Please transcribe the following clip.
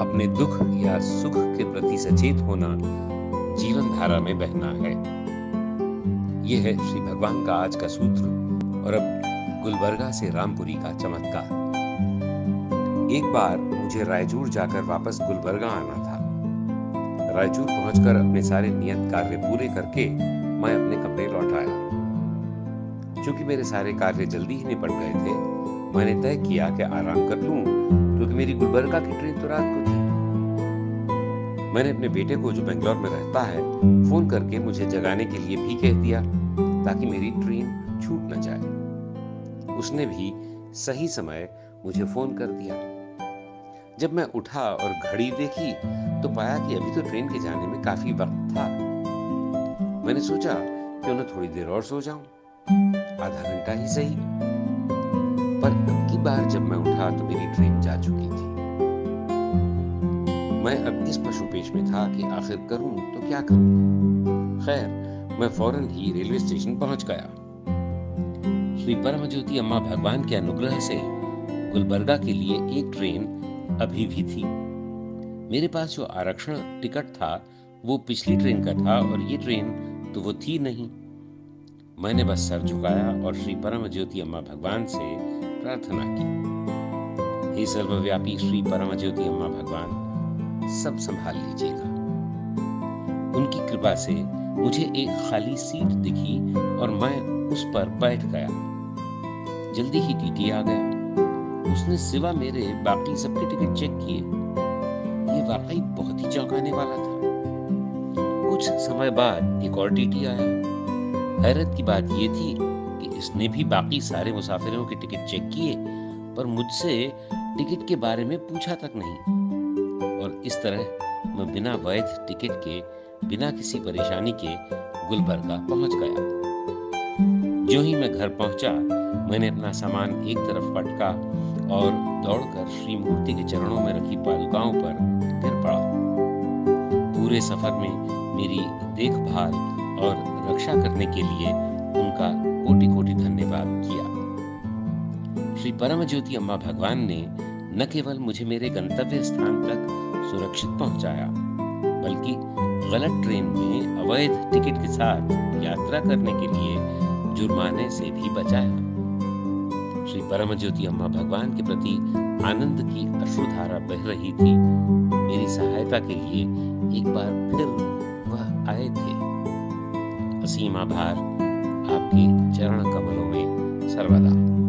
अपने दुख या सुख के प्रति सचेत होना जीवन धारा में बहना है। यह है श्री भगवान का आज का सूत्र और अब गुलबर्गा से रामपुरी का चमत्कार। एक बार मुझे रायचूर जाकर वापस गुलबर्गा आना था। रायचूर पहुंचकर अपने सारे नियत कार्य पूरे करके मैं अपने कमरे लौट आया। क्योंकि मेरे सारे कार्य जल्दी ही निपट गए थे, मैंने तय किया कि आराम कर लूँ, क्योंकि मेरी गुलबर्गा की ट्रेन तो रात को मैंने अपने बेटे को, जो बेंगलोर में रहता है, फ़ोन करके मुझे जगाने के लिए भी कह दिया, ताकि मेरी ट्रेन छूट न जाए। उसने भी सही समय मुझे फ़ोन कर दिया। जब मैं उठा और घड़ी देखी तो पाया कि अभी तो ट्रेन के जाने में काफ़ी वक्त था। मैंने सोचा, क्यों न थोड़ी देर और सो जाऊँ? आधा घंटा ही सही। पर अब की बार जब मैं उठा तो मेरी ट्रेन जा चुकी थी। मैं अब इस पशुपेश में था कि आखिर करूँ तो क्या करूँ? खैर, मैं फ़ौरन ही रेलवे स्टेशन पहुँच गया। श्री परम ज्योति अम्मा भगवान के अनुग्रह से गुलबर्गा के लिए एक ट्रेन अभी भी थी। मेरे पास जो आरक्षण टिकट था, वो पिछली ट्रेन का था और ये ट्रेन तो वो थी नहीं। मैंने बस सर झुकाया और श्री परम ज्योति अम्मा भगवान से प्रार्थना की। हे सर्वव्यापी श्री परम ज्योति अम्मा भगवान सब संभाल लीजिएगा। उनकी कृपा से मुझे एक खाली सीट दिखी और मैं उस पर बैठ गया। जल्दी ही टीटी आ गया। उसने सिवा मेरे बाकी सबके टिकट चेक किए। ये वाकई बहुत ही चौंकाने वाला था। कुछ समय बाद एक और टीटी आया। हैरत की बात यह थी कि इसने भी बाकी सारे मुसाफिरों के टिकट चेक किए, पर मुझसे टिकट के बारे में पूछा तक नहीं। और इस तरह मैं बिना वैध टिकट के, बिना किसी परेशानी के गुलबर्गा पहुँच गया। जो ही मैं घर पहुँचा, मैंने अपना सामान एक तरफ़ पटका और दौड़कर श्री मूर्ति के चरणों में रखी पादुकाओं पर गिर पड़ा। पूरे सफ़र में मेरी देखभाल और रक्षा करने के लिए उनका कोटि कोटि धन्यवाद किया। श्री परम ज्योति अम्मा भगवान ने न केवल मुझे मेरे गंतव्य स्थान तक सुरक्षित पहुँचाया, बल्कि गलत ट्रेन में अवैध टिकट के साथ यात्रा करने के लिए जुर्माने से भी बचाया श्री परम ज्योति अम्मा भगवान के प्रति आनंद की अश्रुधारा बह रही थी। मेरी सहायता के लिए एक बार फिर वह आए थे। असीम आभार आपके चरण कमलों में सर्वदा।